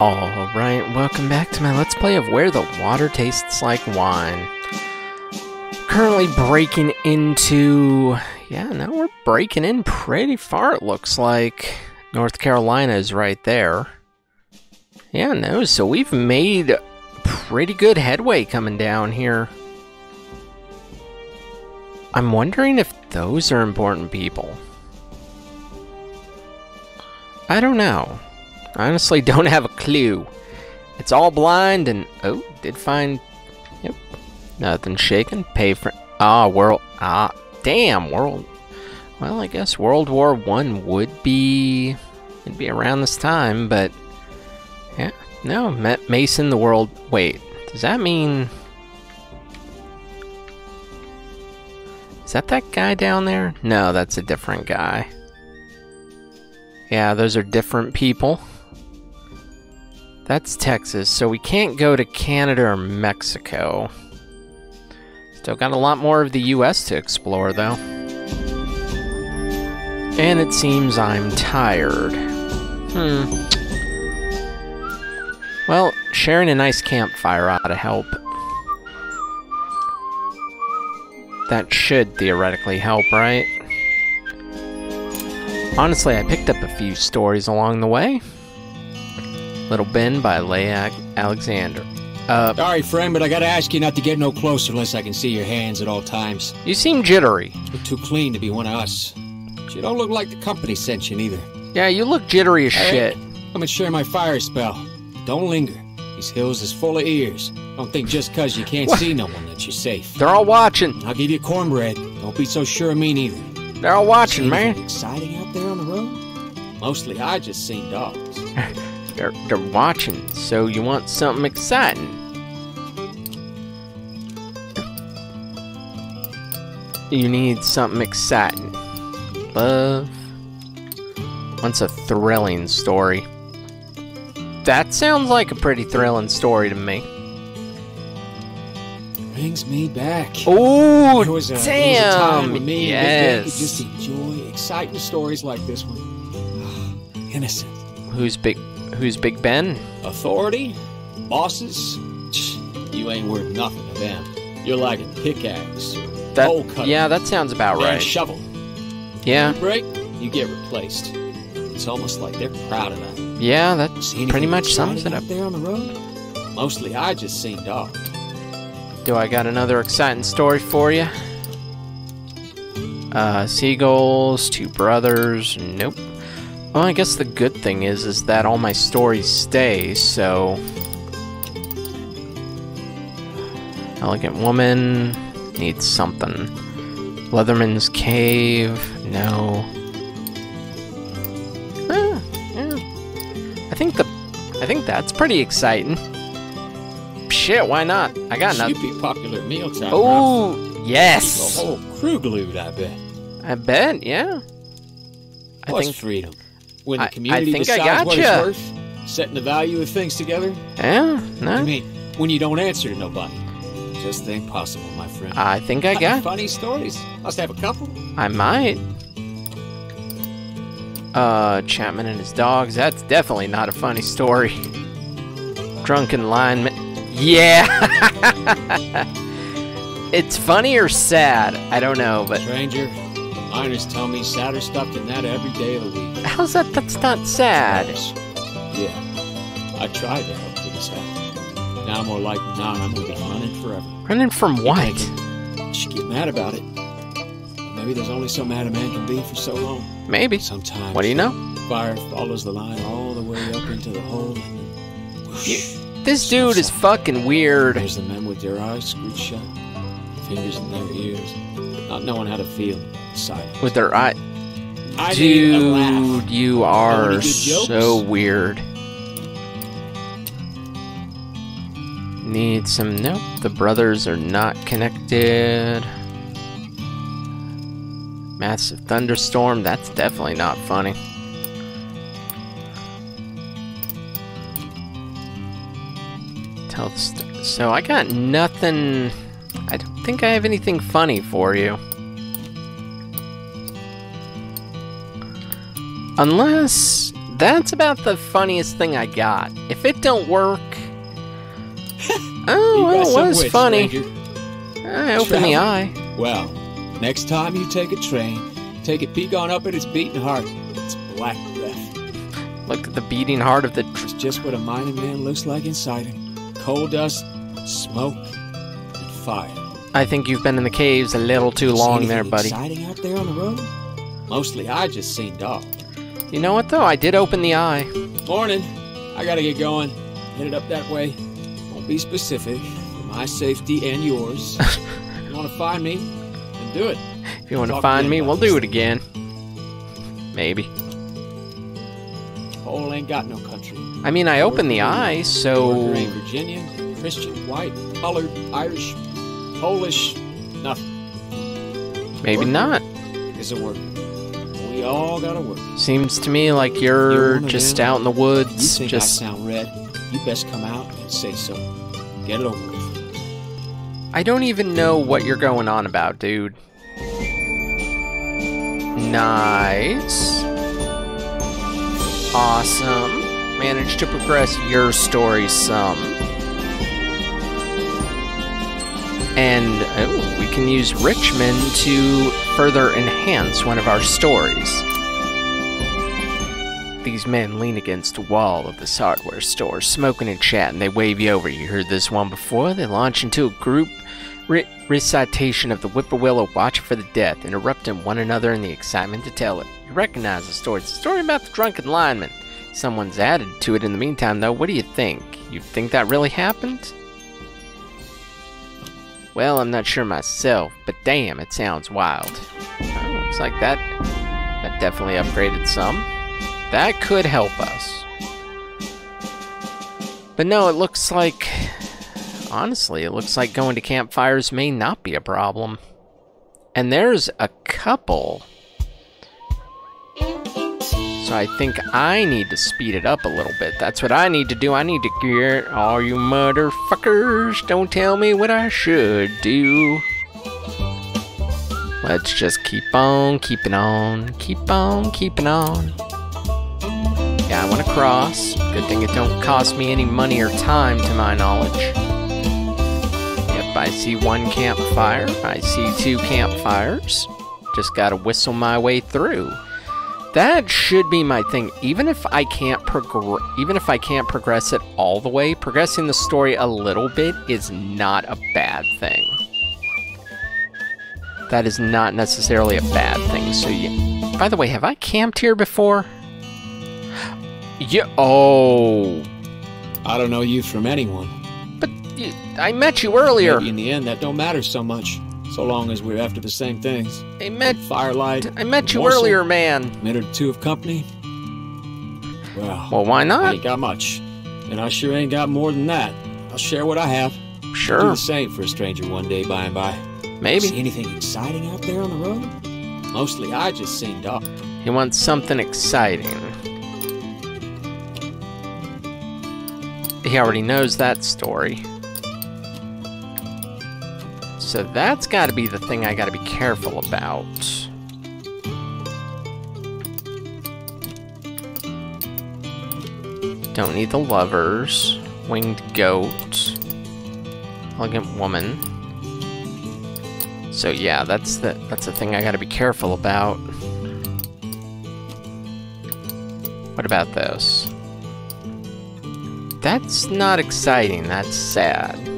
Alright, welcome back to my Let's Play of Where the Water Tastes Like Wine. Currently breaking into... Yeah, now we're breaking in pretty far, it looks like. North Carolina is right there. Yeah, no, so we've made pretty good headway coming down here. I'm wondering if those are important people. I don't know. I honestly don't have a clue. It's all blind and... Oh, did find... Yep. Nothing shaken. Pay for... Ah, world... Ah, damn, world... Well, I guess World War One would be... It'd be around this time, but... Yeah. No, met Mason the world... Wait, does that mean... Is that that guy down there? No, that's a different guy. Yeah, those are different people. That's Texas, so we can't go to Canada or Mexico. Still got a lot more of the US to explore, though. And it seems I'm tired. Hmm. Well, sharing a nice campfire ought to help. That should theoretically help, right? Honestly, I picked up a few stories along the way. Little Ben by Leah Alexander. Uh, Sorry, friend, but I gotta ask you not to get no closer unless I can see your hands at all times. you seem jittery. Look too clean to be one of us. But you don't look like the company sent you neither. Yeah, you look jittery as Hey. shit. Come and share my fire spell. Don't linger. These hills is full of ears. Don't think just 'cause you can't see no one that you're safe. They're all watching. I'll give you cornbread. Don't be so sure of me neither. They're all watching, man. Exciting out there on the road? Mostly I just seen dogs. They're, they're watching, so you want something exciting. You need something exciting. Love. Wants a thrilling story. That sounds like a pretty thrilling story to me. Brings me back. Oh, a, there was a time damn! when me and Big Dad could Yes. just enjoy exciting stories like this one. Ah, innocent. Who's big? Who's Big Ben? Authority? Bosses? You ain't worth nothing to them. You're like a pickaxe. That, Hole cutter. yeah, that sounds about right. shovel. Yeah, You break, you get replaced. It's almost like they're proud of that. yeah, that pretty much sums it up. there on the road? Mostly I just seen dogs. Do I got another exciting story for you? Uh, seagulls, two brothers. Nope. Well, I guess the good thing is, is that all my stories stay. So, elegant woman needs something. Leatherman's cave. No. Ah, yeah. I think the, I think that's pretty exciting. Shit, why not? I got nothing. You'd be popular mealtime. Oh, yes. The whole crew glued, I bet. I bet, yeah. I What's think, freedom? When I- the I community think I decides what it's worth, setting the value of things together. yeah, no. I mean, when you don't answer to nobody. Just think possible, my friend. I think I got, Funny stories. Must have a couple. I might. Uh, Chapman and his dogs, that's definitely not a funny story. Drunken lineman, yeah! it's funny or sad, I don't know, but Stranger, miners tell me sadder stuff than that every day of the week. how's that, that's not sad? Yeah. I tried to help to this happen. Now more like not, I'm gonna be running forever. Running from what? it. She get mad about it. Maybe there's only so mad a man can be for so long. Maybe. Sometimes What do you know? fire follows the line all the way up into the hole whoosh. This dude is fucking weird. There's the men with their eyes screwed shut, fingers in their ears, not knowing how to feel silence. With their eye. I need a laugh. Dude, you are so weird. Need some. Nope, the brothers are not connected. Massive thunderstorm. That's definitely not funny. Tell the st- so I got nothing. I don't think I have anything funny for you. Unless That's about the funniest thing I got. If it don't work, oh, well, it was funny. stranger. I opened the eye. Well, next time you take a train, take a peek on up at its beating heart. It's black breath. Look at the beating heart of the. Tr- It's just what a mining man looks like inside him. Coal dust, smoke, and fire. I think you've been in the caves a little too long there, buddy. Exciting out there on the road? Mostly I just seen dog. You know what though? I did open the eye. Morning. I gotta get going. Headed up that way. Won't be specific for my safety and yours. you wanna find me? Then do it. If you want to Talk find me, we'll do it again. Maybe. Hole ain't got no country. I mean, I opened the eye, so Virginian, Christian, white, colored, Irish, Polish, nothing. maybe not. Is a worker. All gotta work. Seems to me like You're you're just out in the woods. You think just I sound red? You best come out and say so. Get it over with. I don't even know what you're going on about, dude. Nice. Awesome. Managed to progress your story some. And oh, we can use Richmond to further enhance one of our stories. These men lean against a wall of this hardware store, smoking and chatting. They wave you over. You heard this one before. They launch into a group re- recitation of the Whippoorwillow watching for the death, interrupting one another in the excitement to tell it. You recognize the story. It's a story about the drunken lineman. Someone's added to it in the meantime, though. What do you think? You think that really happened? Well, I'm not sure myself, but damn, it sounds wild. Looks like that that definitely upgraded some. That could help us. But no, it looks like honestly, it looks like going to campfires may not be a problem. And there's a couple. I think I need to speed it up a little bit. That's what I need to do. I need to get all you motherfuckers. Don't tell me what I should do. Let's just keep on keeping on, keep on keeping on. Yeah, I want to cross. Good thing it don't cost me any money or time, to my knowledge. Yep, I see one campfire. I see two campfires. Just gotta whistle my way through. That should be my thing. Even if I can't progress, even if I can't progress it all the way, progressing the story a little bit is not a bad thing. That is not necessarily a bad thing. So yeah. By the way, have I camped here before? Yeah. Oh, I don't know you from anyone. but I met you earlier. Maybe in the end, that don't matter so much, so long as we're after the same things. I met. Firelight. I met you morsel, earlier, man. Minute or two of company. Well, Well, why I not? ain't got much, and I sure ain't got more than that. I'll share what I have. Sure. Do Sure, the same for a stranger one day by and by. See maybe. anything exciting out there on the road? Mostly I just seen dog. He wants something exciting. He already knows that story. So that's got to be the thing I got to be careful about. Don't need the lovers. Winged goat. Elegant woman. So yeah, that's the that's the thing I got to be careful about. What about this? That's not exciting. That's sad.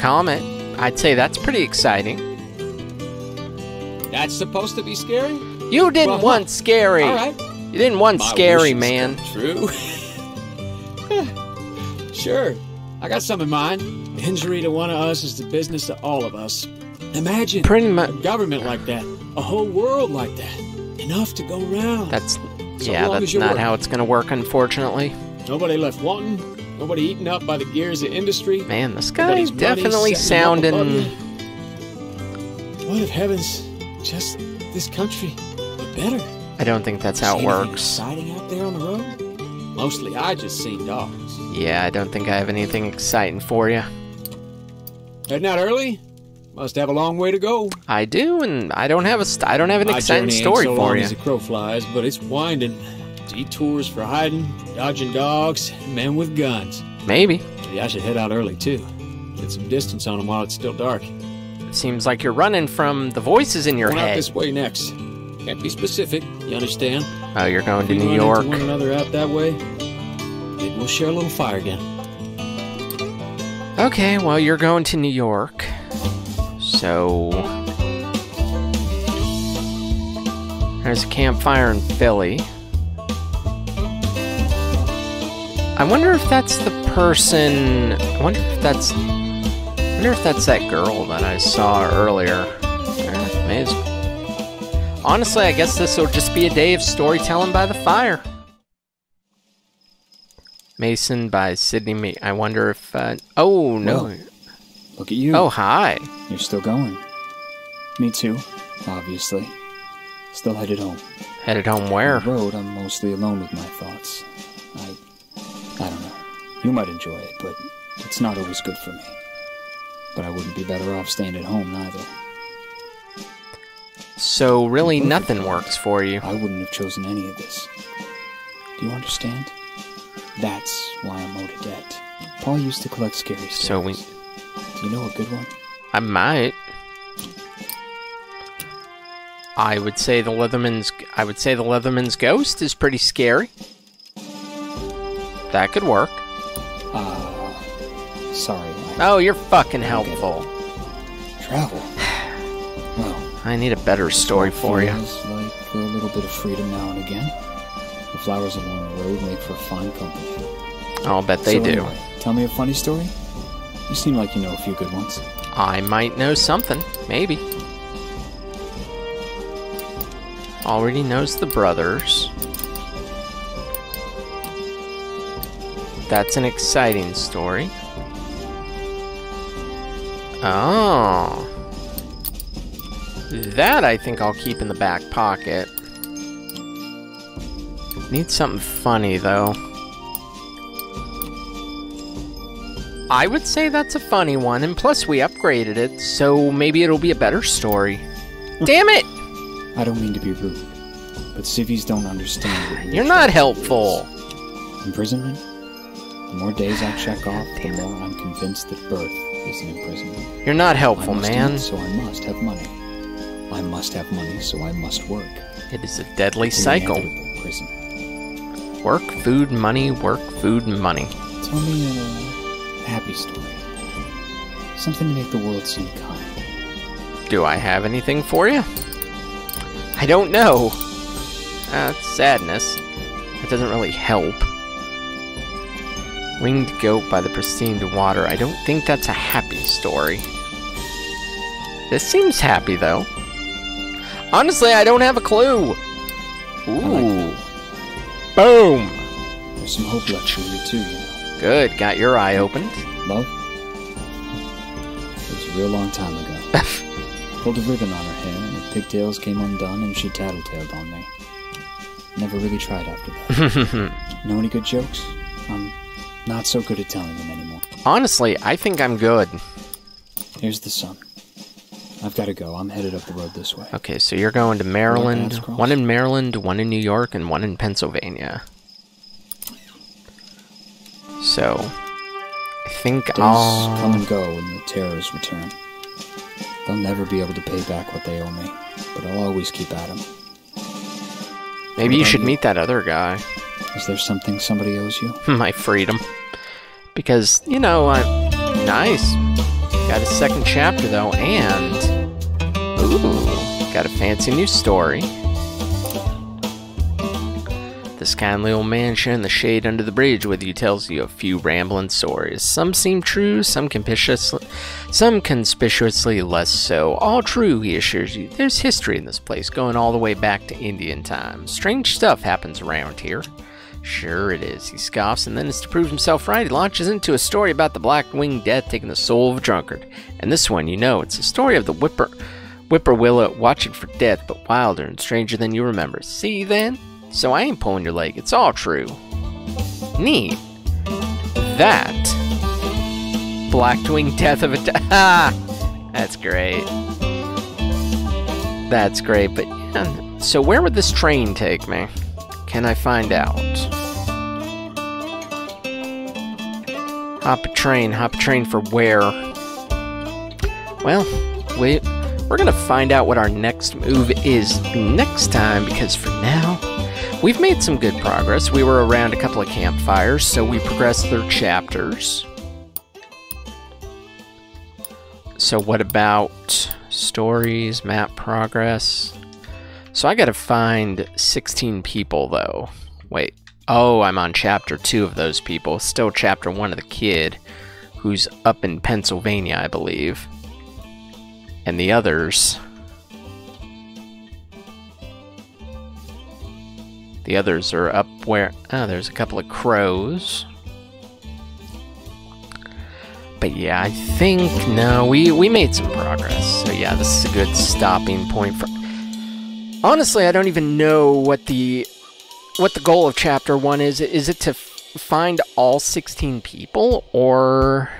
Comet. I'd say that's pretty exciting. That's supposed to be scary? You didn't Well, want scary. All right. You didn't want My scary, man. True. sure. I got some in mind. Injury to one of us is the business of all of us. Imagine Pretty a much. government like that, a whole world like that. Enough to go round. That's So yeah. That's not working. how it's gonna work, unfortunately. Nobody left wanting. Nobody eaten up by the gears of industry. Man, this guy's definitely setting them up above sounding. What if heavens, just this country, but better? I don't think that's how it works. Exciting out there on the road? Mostly, I just seen dogs. Yeah, I don't think I have anything exciting for you. Heading out early? Must have a long way to go. I do, and I don't have a st- I don't have an My exciting story so for you. as a crow flies, but it's winding. Detours for hiding, dodging dogs, men with guns. Maybe. Maybe I should head out early too. Get some distance on them while it's still dark. It seems like you're running from the voices in your Going out head. this way next. Can't be specific. You understand? Oh, you're going to New York. into one another out that way. Maybe we'll share a little fire again. Okay, well, you're going to New York. So. There's a campfire in Philly. I wonder if that's the person. I wonder if that's. I wonder if that's that girl that I saw earlier. Eh, Honestly, I guess this will just be a day of storytelling by the fire. Mason by Sydney. Me. I wonder if. Uh, oh no! Whoa. Look at you. Oh hi! You're still going. Me too, obviously. Still headed home. Headed home where? On the road, I'm mostly alone with my thoughts. I. I don't know. You might enjoy it, but it's not always good for me. But I wouldn't be better off staying at home neither. So really, nothing works for you. I wouldn't have chosen any of this. Do you understand? That's why I'm owed a debt. Paul used to collect scary stories. So we- Do you know a good one? I might. I would say the Leatherman's. I would say the Leatherman's ghost is pretty scary. That could work. Ah, sorry. Oh, you're fucking helpful. travel. Well, I need a better story for you. Like a little bit of freedom now and again. The flowers along the road make for fine company. I'll bet they So do. anyway, tell me a funny story. You seem like you know a few good ones. I might know something. Maybe. Already knows the brothers. That's an exciting story. Oh. That I think I'll keep in the back pocket. Need something funny though. I would say that's a funny one, and plus we upgraded it, so maybe it'll be a better story. Damn it! I don't mean to be rude, but civvies don't understand You're not helpful. Imprisonment? The more days I check off, the more I'm convinced that birth is an imprisonment. You're not helpful, man. eat, so I must have money. I must have money, so I must work. It is a deadly It's cycle. Prison. Work, food, money, work, food, money. Tell me a happy story. Something to make the world seem kind. Do I have anything for you? I don't know. That's sadness. That doesn't really help. Winged goat by the pristine water. I don't think that's a happy story. This seems happy, though. Honestly, I don't have a clue. Ooh. Boom. There's some hope left for you too, you know. Good. Got your eye opened. Love? It was a real long time ago. Pulled a ribbon on her hair, and her pigtails came undone, and she tattletaled on me. Never really tried after that. know any good jokes? I'm not so good at telling them anymore. Honestly, I think I'm good. Here's the sun. I've got to go. I'm headed up the road this way. Okay, so you're going to Maryland, one in Maryland, one in New York, and one in Pennsylvania. So, I think Days I'll. come and go, when the terrors return. They'll never be able to pay back what they owe me, but I'll always keep at 'em. Maybe you should you? meet that other guy. Is there something somebody owes you? My freedom. Because, you know, I. Nice. Got a second chapter, though, and. Ooh. Got a fancy new story. This kindly old man sharing the shade under the bridge with you tells you a few rambling stories. Some seem true, some conspicuously, some conspicuously less so. All true, he assures you. There's history in this place, going all the way back to Indian times. Strange stuff happens around here. Sure it is, he scoffs, and then as to prove himself right, he launches into a story about the Black Winged Death taking the soul of a drunkard. And this one, you know, it's a story of the whipper whippoorwillow watching for death, but wilder and stranger than you remember. See then? So I ain't pulling your leg, it's all true. Neat. That Black Winged Death of a. Ah! That's great. That's great, but yeah. So where would this train take me? Can I find out? Hop a train, hop a train for where? Well, we we're gonna find out what our next move is next time because for now, we've made some good progress. We were around a couple of campfires, so we progressed through chapters. So what about stories, map progress? So I gotta find 16 people though. Wait. Oh, I'm on chapter 2 of those people. Still chapter 1 of the kid, who's up in Pennsylvania, I believe. And the others... The others are up where... Oh, there's a couple of crows. But yeah, I think... No, we, we made some progress. So yeah, this is a good stopping point for... Honestly, I don't even know what the what the goal of chapter 1 is. Is it to find all 16 people or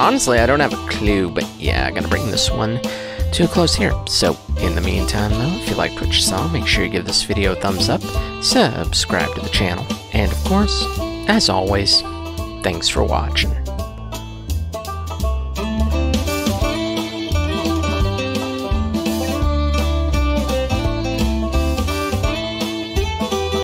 Honestly, I don't have a clue, but yeah, I'm gonna bring this one to a close here. So, in the meantime, though, if you liked what you saw, make sure you give this video a thumbs up, subscribe to the channel, and of course, as always, thanks for watching.